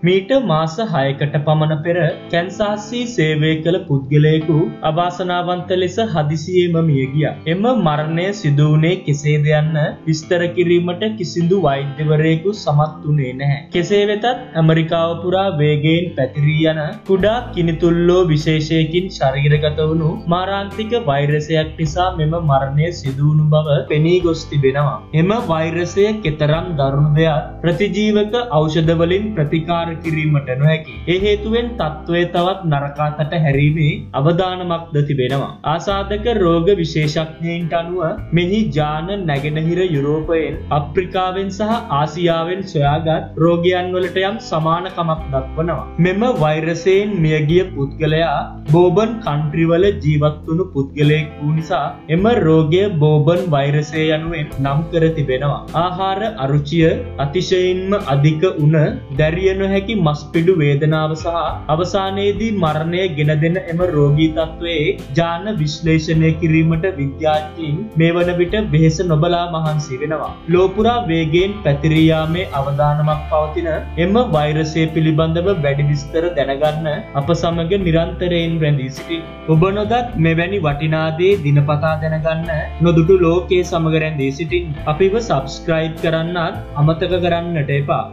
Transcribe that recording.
මීට මාස හයකට පමණ පෙර කැන්සාස්සී සේවය කළ පුද්ගලයෙකු අවාසනාවන්ත ලෙස හදිසියේම මියගිය. එම මරණය සිදුවනේ කෙසේද යන්න විස්තර කිරීමට කිසිදු වෛද්‍යවරයෙකු සමත් වනේ නැහැ. කෙසේ වෙතත් ඇමරිකාව පුරා වේගයෙන් පැතිරී යන කුඩා කිනිතුල්ලෝ විශේෂයකින් ශරීරගත වුණු මාරාන්තික වෛරසයක් නිසා මෙම මරණය සිදුවුණු බව පෙනී ගොස් තිබෙනවා. එම වෛරසය කෙතරම් දරුණු දෙයක් ප්‍රතිජීවක ඖෂධවලින් ප්‍රතිකාර කිරීමට නොහැකි. ඒ හේතුවෙන් තත්ත්වය තවත් නරකාතට හැරීමේ අවධානමක්ද තිබෙනවා. ආසාධක රෝග විශේෂඥයින්ට අනුව මෙහි ජාන නැගෙනහිර යුරෝපයෙන් අප්‍රිකාවෙන් සහ ආසියාවෙන් සොයාගත් රෝගයන් වලට යම් සමානකමක් දක්වනවා. මෙම වෛරසයෙන් මියගිය පුද්ගලයා බෝබන් කන්ට්‍රිවල ජීවත්වුණු පුද්ගලයෙක් වූ නිසා එම රෝගය බෝබන් වෛරසය යනුවෙන් නම් කර තිබෙනවා. ආහාර අරුචිය අතිශයින්ම අධික උන දැරිය නොහැකි මස්පිඩු වේදනාව සහ අවසානයේදී මරණය ගෙන දෙන එම රෝගී තත්ත්වයේ ජාන විශ්ලේෂණය කිරීමට විද්‍යාඥයින් මේ වන විට බෙහෙස නොබලා මහන්සි වෙනවා. ලෝපුරා වේගෙන් පැතිරියාමේ අවධානමක් පවතින එම වෛරසය පිළිබඳව වැඩි විස්තර දැනගන්න අප සමග නිරන්තරයෙන් රැඳී සිටි. ඔබ නොදත් මෙවැනි වටිනාදේ දිනපතා දැනගන්න නොදුටු ලෝකයේ සමග රැඳී සිටින් අපිව සබස්ක්‍රයිබ් කරන්නත් අමතක කරන්නට එපා.